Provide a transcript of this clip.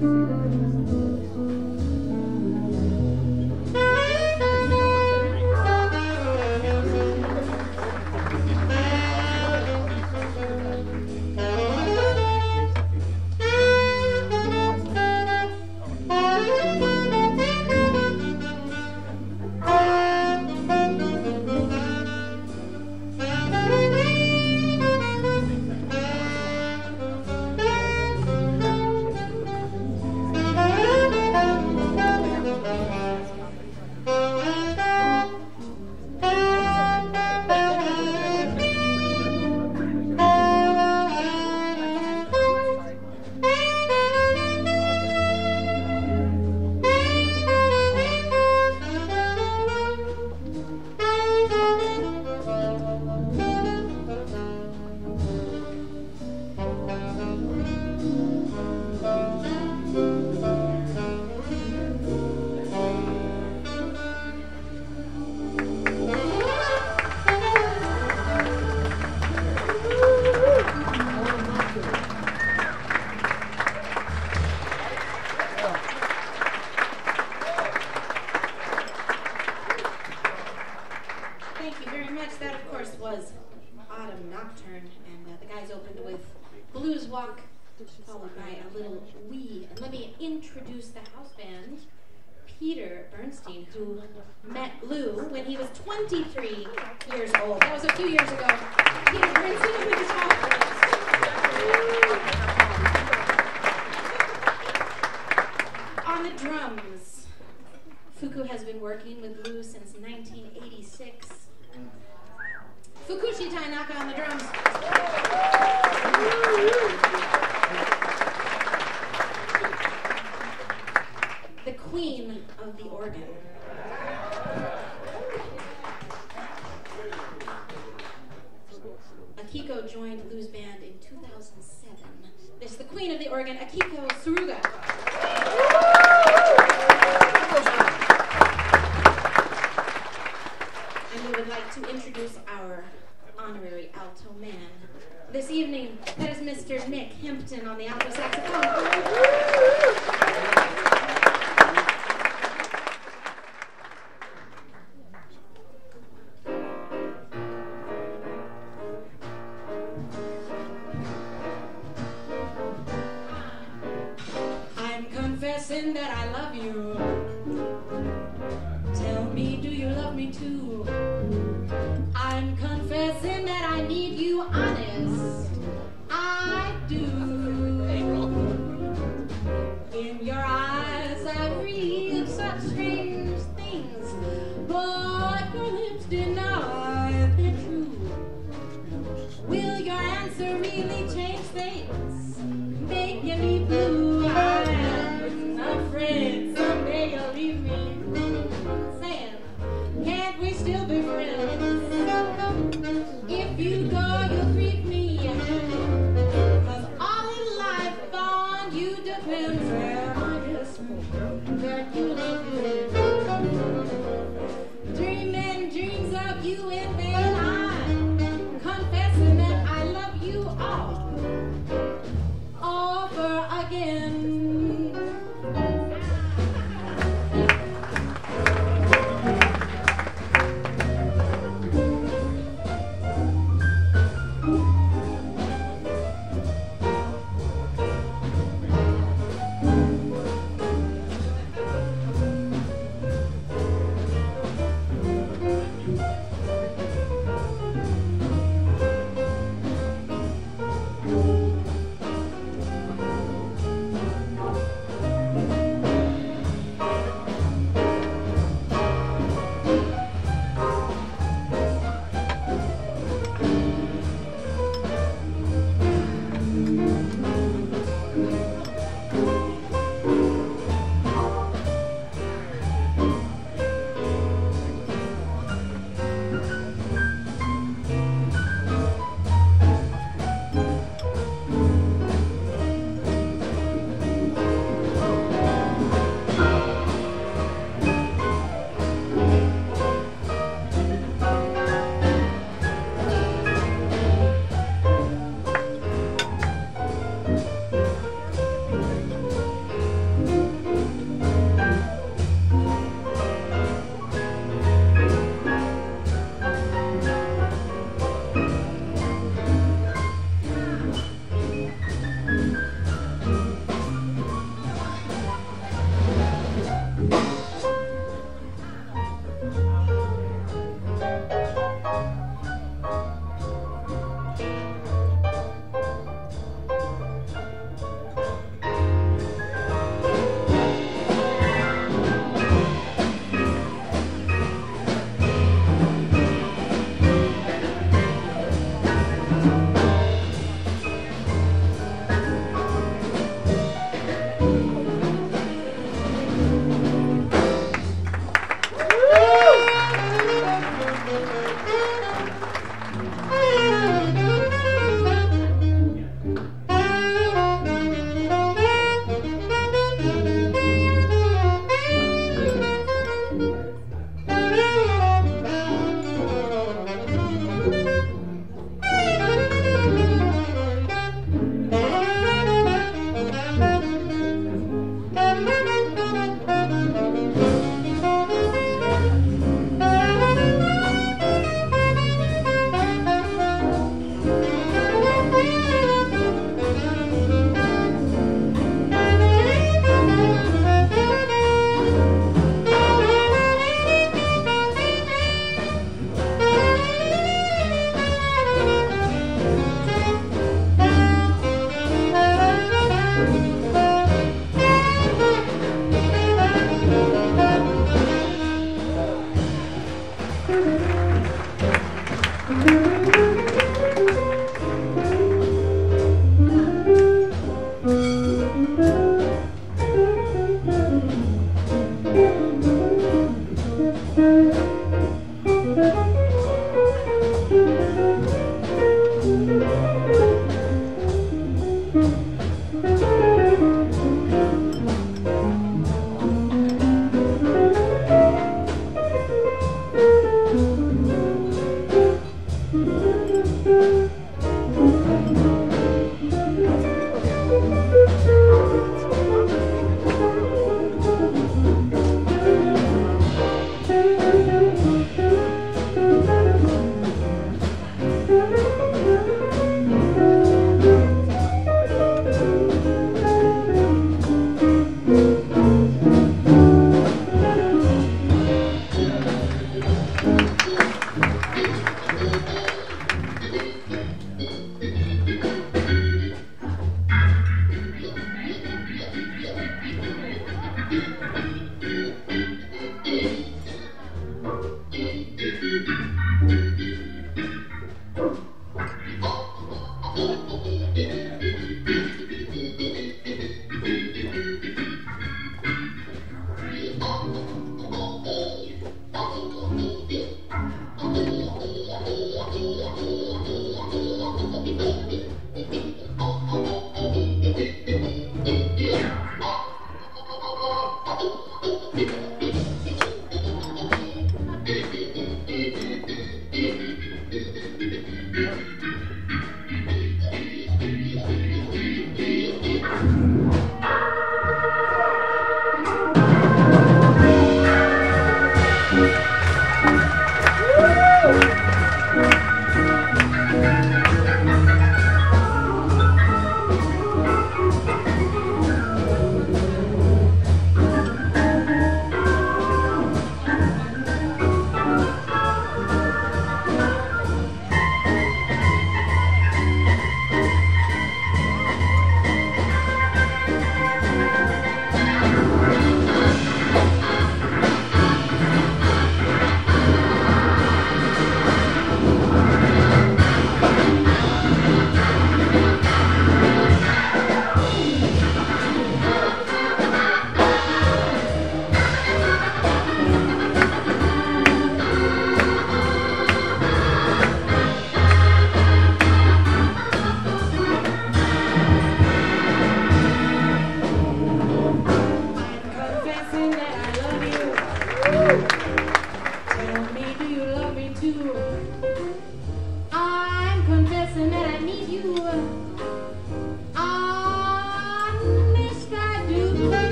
Yeah. Peter Bernstein, who met Lou when he was 23 years old. That was a few years ago. Peter Bernstein On the drums, Fuku has been working with Lou since 1986. Fukushi Tainaka on the drums. the queen of the organ. Akiko joined Lou's band in 2007. This is the queen of the organ, Akiko Tsuruga. And we would like to introduce our honorary alto man this evening. That is Mr. Nick Hempton on the alto saxophone. make you blue.